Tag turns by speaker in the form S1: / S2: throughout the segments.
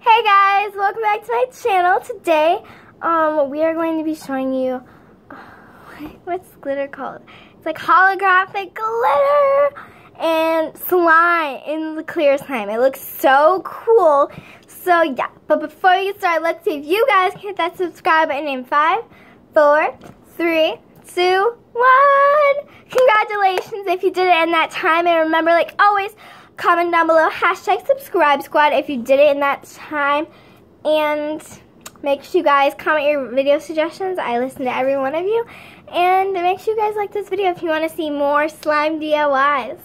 S1: Hey guys, welcome back to my channel. Today, um, we are going to be showing you, what's glitter called? It's like holographic glitter and slime in the clear slime. It looks so cool. So yeah, but before get started, let's see if you guys can hit that subscribe button in five, four, three, two, one. Congratulations if you did it in that time. And remember, like always, comment down below, hashtag subscribe squad if you did it in that time. And make sure you guys comment your video suggestions. I listen to every one of you. And make sure you guys like this video if you want to see more slime DIYs.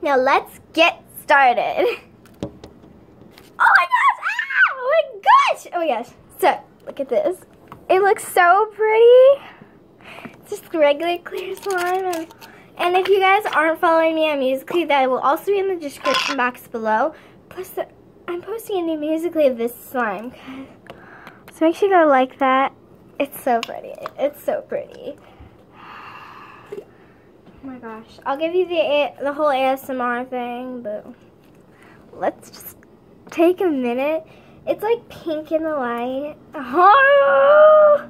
S1: Now let's get started. Oh my gosh! Ah! Oh my gosh! Oh my gosh. So, look at this. It looks so pretty. It's just regular clear slime. And, and if you guys aren't following me on Musical.ly, that will also be in the description box below. Plus, I'm posting a new Musical.ly of this slime. So make sure you go like that. It's so pretty. It's so pretty. Oh my gosh. I'll give you the the whole ASMR thing, but let's just take a minute. It's like pink in the light. Oh!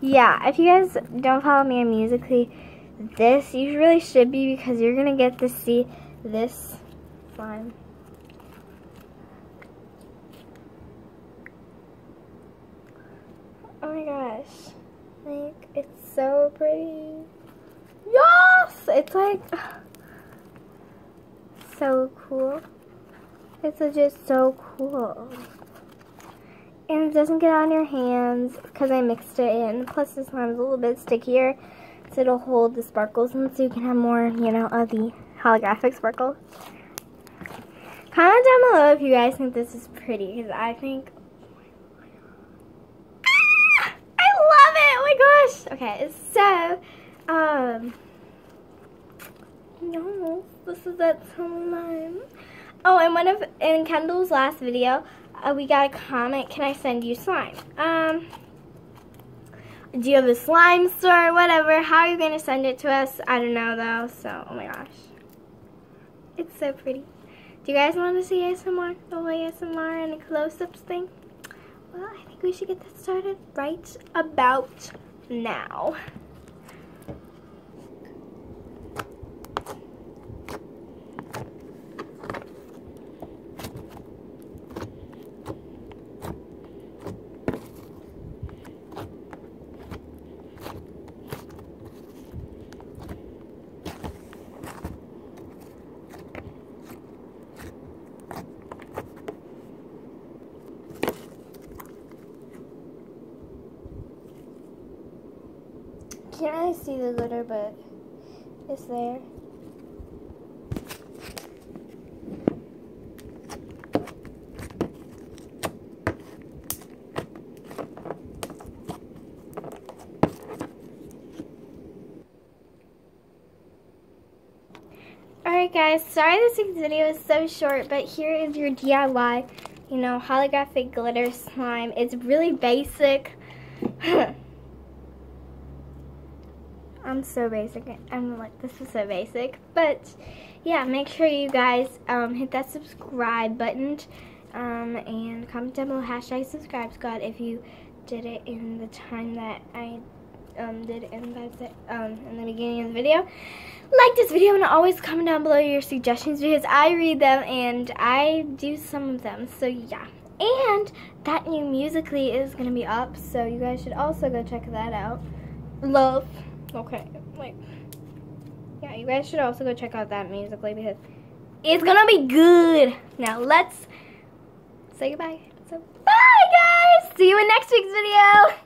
S1: Yeah, if you guys don't follow me on Musical.ly, this you really should be because you're going to get to see this slime. Oh my gosh. Like, it's so pretty. Yes! It's like so cool. It's just so cool. And it doesn't get on your hands because I mixed it in. Plus this slime's a little bit stickier so it'll hold the sparkles and so you can have more, you know, of the holographic sparkles. Comment down below if you guys think this is pretty because I think ah, I love it! Oh my gosh! Okay, so um no, this is that slime. Oh, and one of in Kendall's last video, uh, we got a comment. Can I send you slime? Um, do you have a slime store? Whatever. How are you gonna send it to us? I don't know though. So, oh my gosh, it's so pretty. Do you guys want to see ASMR? The whole ASMR and a close-ups thing? Well, I think we should get that started right about now. Can't really see the glitter, but it's there. Alright guys, sorry this video is so short, but here is your DIY, you know, holographic glitter slime. It's really basic. I'm so basic. I'm like, this is so basic. But, yeah, make sure you guys um, hit that subscribe button. Um, and comment down below hashtag subscribe squad if you did it in the time that I um, did in the, um, in the beginning of the video. Like this video and always comment down below your suggestions because I read them and I do some of them. So, yeah. And that new Musical.ly is going to be up, so you guys should also go check that out. Love. Okay, like, yeah, you guys should also go check out that Musical.ly because it's gonna be good. Now let's say goodbye. So bye guys. See you in next week's video.